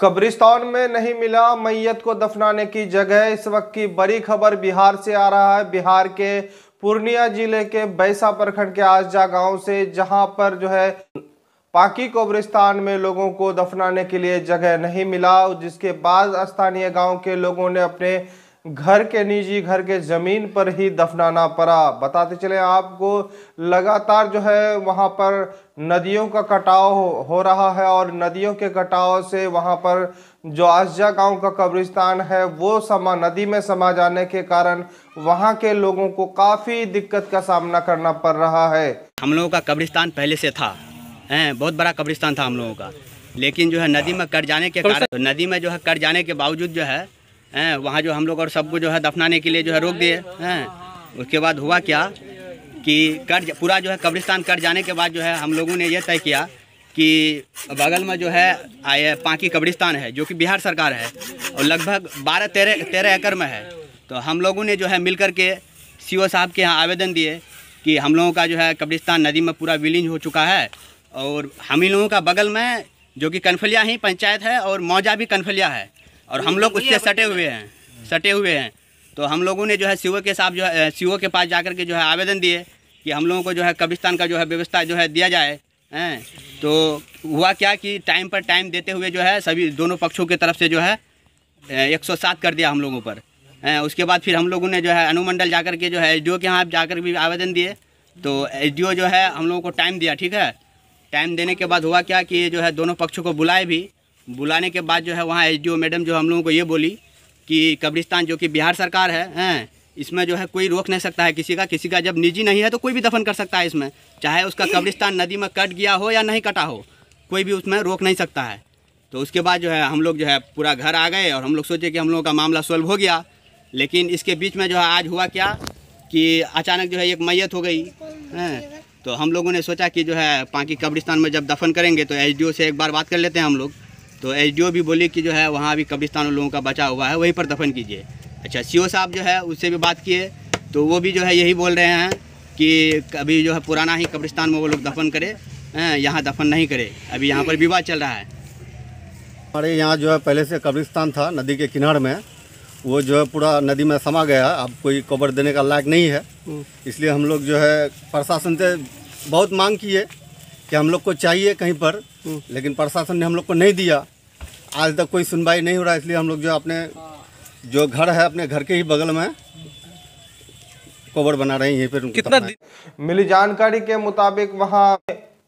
कब्रिस्तान में नहीं मिला मैयत को दफनाने की जगह। इस वक्त की बड़ी खबर बिहार से आ रहा है। बिहार के पूर्णिया ज़िले के बैसा प्रखंड के आसजा गाँव से, जहाँ पर जो है पाकी कब्रिस्तान में लोगों को दफनाने के लिए जगह नहीं मिला, जिसके बाद स्थानीय गाँव के लोगों ने अपने घर के निजी घर के ज़मीन पर ही दफनाना पड़ा। बताते चले आपको लगातार जो है वहाँ पर नदियों का कटाव हो रहा है और नदियों के कटाव से वहाँ पर जो आजा गाँव का कब्रिस्तान है वो समा नदी में समा जाने के कारण वहाँ के लोगों को काफ़ी दिक्कत का सामना करना पड़ रहा है। हम लोगों का कब्रिस्तान पहले से था हैं बहुत बड़ा कब्रिस्तान था हम लोगों का। लेकिन जो है नदी में कट जाने के कारण नदी में जो है कट जाने के बावजूद जो है हैं, वहाँ जो हम लोग और सबको जो है दफनाने के लिए जो है रोक दिए, हैं। उसके बाद हुआ क्या कि कट पूरा जो है कब्रिस्तान कट जाने के बाद जो है हम लोगों ने यह तय किया कि बगल में जो है आए, पाँकी कब्रिस्तान है, जो कि बिहार सरकार है और लगभग बारह, तेरह तेरह एकड़ में है। तो हम लोगों ने जो है मिल के सी साहब के यहाँ आवेदन दिए कि हम लोगों का जो है कब्रिस्तान नदी में पूरा विलीन हो चुका है और हम ही लोगों का बगल में जो कि कनफलिया ही पंचायत है और मौजा भी कनफलिया है। और हम लोग उससे सटे हुए हैं सटे हुए हैं तो हम लोगों ने जो है सीओ के साथ जो है सीओ के पास जाकर के जो है आवेदन दिए कि हम लोगों को जो है कब्रिस्तान का जो है व्यवस्था जो है दिया जाए हैं तो हुआ क्या कि टाइम पर टाइम देते हुए जो है सभी दोनों पक्षों की तरफ़ से जो है एक सौ सात कर दिया हम लोगों पर हैं उसके बाद फिर हम लोगों ने जो है अनुमंडल जाकर के जो है एच के यहाँ जाकर भी आवेदन दिए तो एच जो है हम लोगों को टाइम दिया ठीक है टाइम देने के बाद हुआ क्या कि जो है दोनों पक्षों को बुलाए भी बुलाने के बाद जो है वहाँ एच मैडम जो हम लोगों को ये बोली कि कब्रिस्तान जो कि बिहार सरकार है, हैं, इसमें जो है कोई रोक नहीं सकता है किसी का किसी का जब निजी नहीं है तो कोई भी दफन कर सकता है इसमें, चाहे उसका कब्रिस्तान नदी में कट गया हो या नहीं कटा हो, कोई भी उसमें रोक नहीं सकता है। तो उसके बाद जो है हम लोग जो है पूरा घर आ गए और हम लोग सोचे कि हम लोगों का मामला सॉल्व हो गया, लेकिन इसके बीच में जो है आज हुआ क्या कि अचानक जो है एक मैयत हो गई, हैं तो हम लोगों ने सोचा कि जो है पाकि कब्रिस्तान में जब दफन करेंगे तो एच से एक बार बात कर लेते हैं हम लोग। तो एच भी बोली कि जो है वहाँ भी कब्रिस्तान लोगों का बचा हुआ है वहीं पर दफन कीजिए। अच्छा सीओ साहब जो है उससे भी बात किए तो वो भी जो है यही बोल रहे हैं कि अभी जो है पुराना ही कब्रिस्तान में वो लोग दफन करे यहाँ दफन नहीं करे। अभी यहाँ पर विवाद चल रहा है। हमारे यहाँ जो है पहले से कब्रिस्तान था नदी के किनारे में। वो जो है पूरा नदी में समा गया अब कोई कबर देने का लायक नहीं है। इसलिए हम लोग जो है प्रशासन से बहुत मांग किए कि हम लोग को चाहिए कहीं पर लेकिन प्रशासन ने हम लोग को नहीं दिया। आज तक कोई सुनवाई नहीं हो रहा इसलिए हम लोग जो अपने जो घर है अपने घर के ही बगल में कवर बना रहे हैं यहीं पर कितना मिली जानकारी के मुताबिक वहाँ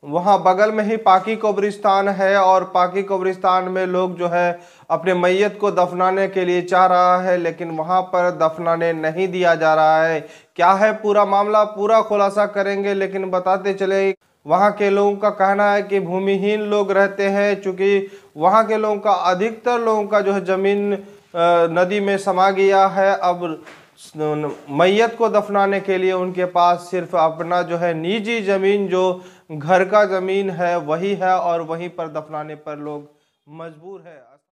वहाँ बगल में ही पाकी कब्रिस्तान है और पाकी कब्रिस्तान में लोग जो है अपने मैयत को दफनाने के लिए चाह रहा है लेकिन वहाँ पर दफनाने नहीं दिया जा रहा है। क्या है पूरा मामला? पूरा खुलासा करेंगे लेकिन बताते चले वहाँ के लोगों का कहना है कि भूमिहीन लोग रहते हैं, चूँकि वहाँ के लोगों का, अधिकतर लोगों का जो है ज़मीन नदी में समा गया है। अब मैयत को दफनाने के लिए उनके पास सिर्फ़ अपना जो है निजी ज़मीन, जो घर का ज़मीन है, वही है और वहीं पर दफनाने पर लोग मजबूर है।